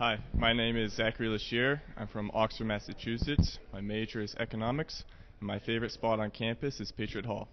Hi, my name is Zachary Lesieur. I'm from Oxford, Massachusetts. My major is economics, and my favorite spot on campus is Patriot Hall.